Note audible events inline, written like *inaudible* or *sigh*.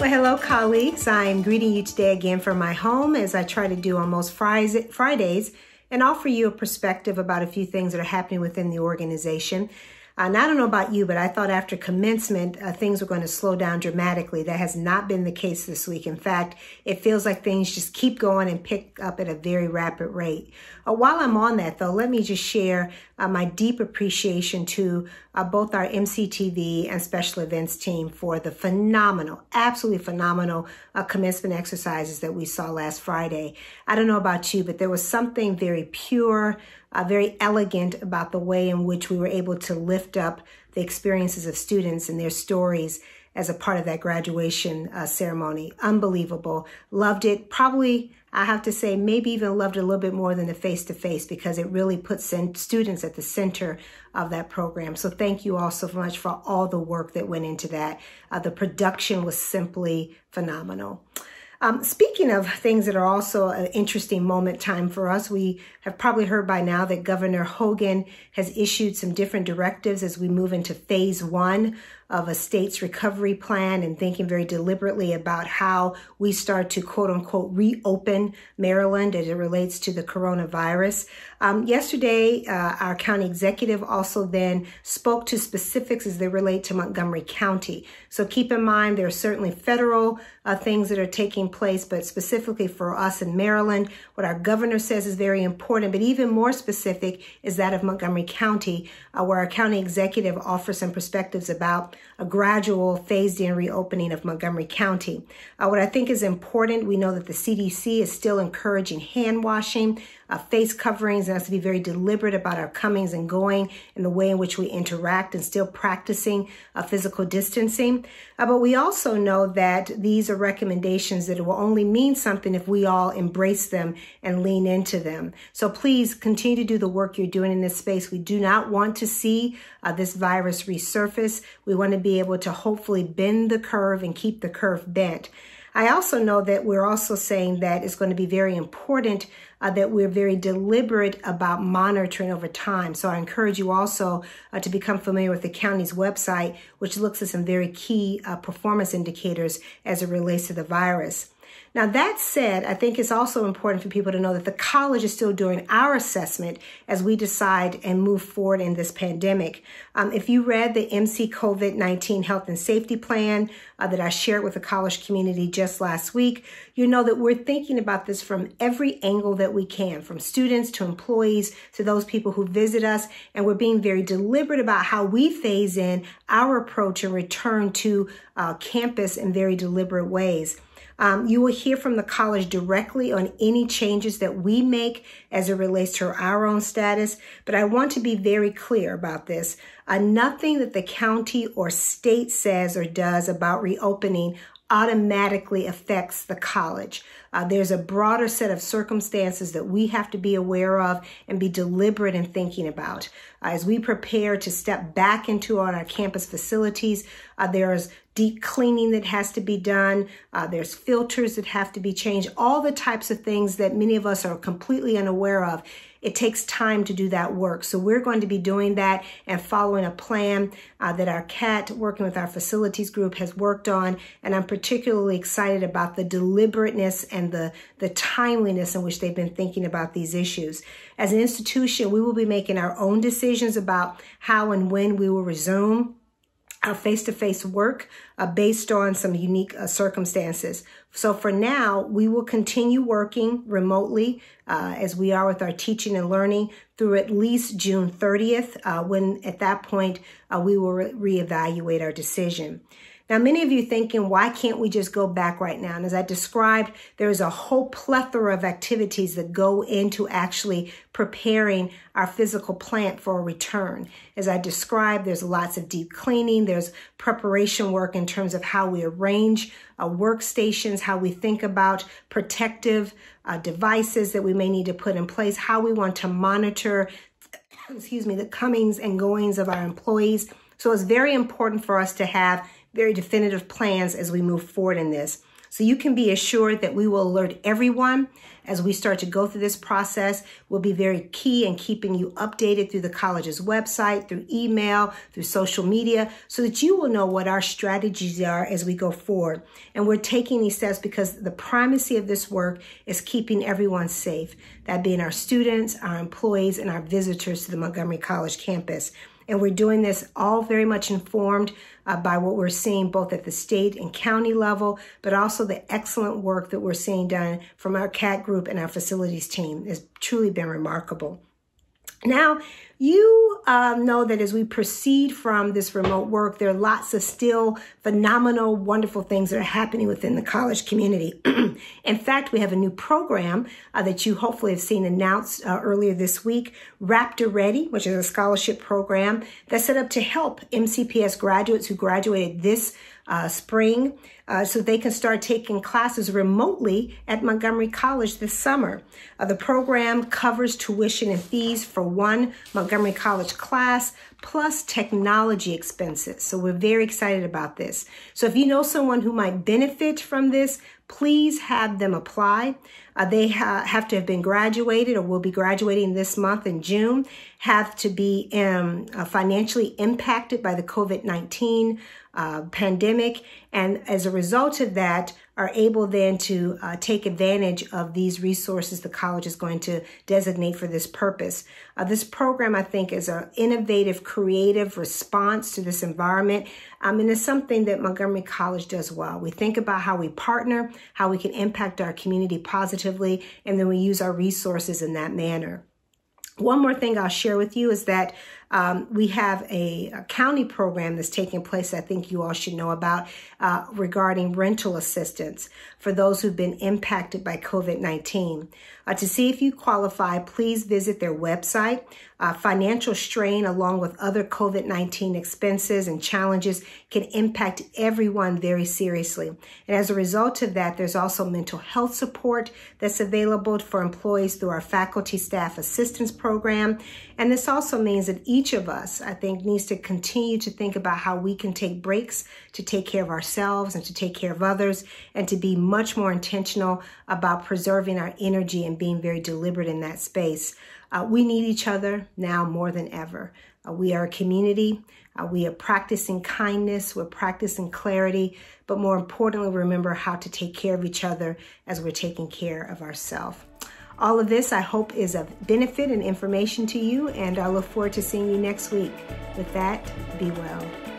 Well, hello, colleagues. I'm greeting you today again from my home as I try to do on most Fridays and offer you a perspective about a few things that are happening within the organization. And I don't know about you, but I thought after commencement, uh, things were going to slow down dramatically. That has not been the case this week. In fact, it feels like things just keep going and pick up at a very rapid rate. Uh, while I'm on that, though, let me just share uh, my deep appreciation to uh, both our MCTV and special events team for the phenomenal, absolutely phenomenal uh, commencement exercises that we saw last Friday. I don't know about you, but there was something very pure, uh, very elegant about the way in which we were able to lift up the experiences of students and their stories as a part of that graduation uh, ceremony. Unbelievable. Loved it. Probably, I have to say, maybe even loved it a little bit more than the face to face because it really puts students at the center of that program. So thank you all so much for all the work that went into that. Uh, the production was simply phenomenal. Um, speaking of things that are also an interesting moment time for us, we have probably heard by now that Governor Hogan has issued some different directives as we move into phase one of a state's recovery plan and thinking very deliberately about how we start to quote unquote reopen Maryland as it relates to the coronavirus. Um, yesterday, uh, our county executive also then spoke to specifics as they relate to Montgomery County. So keep in mind, there are certainly federal uh, things that are taking place, but specifically for us in Maryland, what our governor says is very important, but even more specific is that of Montgomery County, uh, where our county executive offers some perspectives about a gradual phased in reopening of Montgomery County. Uh, what I think is important, we know that the CDC is still encouraging hand washing, uh, face coverings, and us to be very deliberate about our comings and going and the way in which we interact and still practicing uh, physical distancing. Uh, but we also know that these are recommendations that will only mean something if we all embrace them and lean into them. So please continue to do the work you're doing in this space. We do not want to see uh, this virus resurface. We want to be able to hopefully bend the curve and keep the curve bent. I also know that we're also saying that it's going to be very important uh, that we're very deliberate about monitoring over time. So I encourage you also uh, to become familiar with the county's website, which looks at some very key uh, performance indicators as it relates to the virus. Now, that said, I think it's also important for people to know that the college is still doing our assessment as we decide and move forward in this pandemic. Um, if you read the MC COVID 19 health and safety plan uh, that I shared with the college community just last week, you know that we're thinking about this from every angle that we can, from students to employees to those people who visit us. And we're being very deliberate about how we phase in our approach and return to uh, campus in very deliberate ways. Um, you will hear from the college directly on any changes that we make as it relates to our own status. But I want to be very clear about this. Uh, nothing that the county or state says or does about reopening automatically affects the college. Uh, there's a broader set of circumstances that we have to be aware of and be deliberate in thinking about. Uh, as we prepare to step back into our campus facilities, uh, there's deep cleaning that has to be done. Uh, there's filters that have to be changed. All the types of things that many of us are completely unaware of. It takes time to do that work. So we're going to be doing that and following a plan uh, that our CAT, working with our facilities group, has worked on. And I'm particularly excited about the deliberateness and the, the timeliness in which they've been thinking about these issues. As an institution, we will be making our own decisions about how and when we will resume our face-to-face work uh, based on some unique uh, circumstances. So for now, we will continue working remotely uh, as we are with our teaching and learning through at least June 30th, uh, when at that point uh, we will re- reevaluate our decision. Now, many of you thinking, why can't we just go back right now? And as I described, there is a whole plethora of activities that go into actually preparing our physical plant for a return. As I described, there's lots of deep cleaning. There's preparation work in terms of how we arrange uh, workstations, how we think about protective uh, devices that we may need to put in place, how we want to monitor, *coughs* excuse me, the comings and goings of our employees. So it's very important for us to have very definitive plans as we move forward in this. So you can be assured that we will alert everyone as we start to go through this process. We'll be very key in keeping you updated through the college's website, through email, through social media, so that you will know what our strategies are as we go forward. And we're taking these steps because the primacy of this work is keeping everyone safe, that being our students, our employees, and our visitors to the Montgomery College campus. And we're doing this all very much informed uh, by what we're seeing both at the state and county level, but also the excellent work that we're seeing done from our CAT group and our facilities team has truly been remarkable. Now, you um, know that as we proceed from this remote work, there are lots of still phenomenal, wonderful things that are happening within the college community. *clears throat* In fact, we have a new program uh, that you hopefully have seen announced uh, earlier this week, Raptor Ready, which is a scholarship program that's set up to help MCPS graduates who graduated this uh, spring uh, so they can start taking classes remotely at Montgomery College this summer. Uh, the program covers tuition and fees for one Montgomery College class plus technology expenses. So we're very excited about this. So if you know someone who might benefit from this, please have them apply. Uh, they ha- have to have been graduated or will be graduating this month in June, have to be um, uh, financially impacted by the COVID 19 uh, pandemic. And as a result of that, are able then to uh, take advantage of these resources the college is going to designate for this purpose. Uh, this program, I think, is an innovative, creative response to this environment. Um, and it's something that Montgomery College does well. We think about how we partner, how we can impact our community positively, and then we use our resources in that manner. One more thing I'll share with you is that um, we have a, a, county program that's taking place, I think you all should know about, uh, regarding rental assistance for those who've been impacted by COVID 19. Uh, to see if you qualify, please visit their website. Uh, financial strain, along with other COVID 19 expenses and challenges, can impact everyone very seriously. And as a result of that, there's also mental health support that's available for employees through our faculty staff assistance program. And this also means that each of us, I think, needs to continue to think about how we can take breaks to take care of ourselves and to take care of others and to be much more intentional about preserving our energy and being very deliberate in that space. Uh, we need each other now more than ever. Uh, we are a community. Uh, we are practicing kindness. We're practicing clarity. But more importantly, remember how to take care of each other as we're taking care of ourselves. All of this, I hope, is of benefit and information to you, and I look forward to seeing you next week. With that, be well.